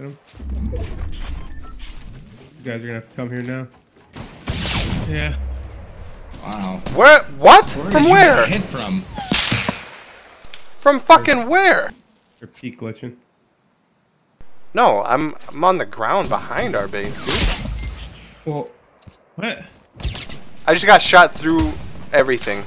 Get him. You guys are gonna have to come here now. Yeah. Wow. Where? What? Where From where? hit from? From fucking where? Your peek glitching. No, I'm I'm on the ground behind our base, dude. Well, What? I just got shot through everything.